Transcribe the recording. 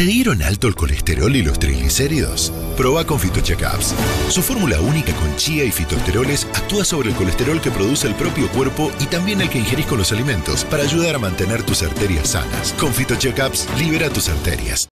¿Te dieron alto el colesterol y los triglicéridos? Proba con Fitocheckups. Su fórmula única con chía y fitosteroles actúa sobre el colesterol que produce el propio cuerpo y también el que ingerís con los alimentos para ayudar a mantener tus arterias sanas. Con Fitocheckups, libera tus arterias.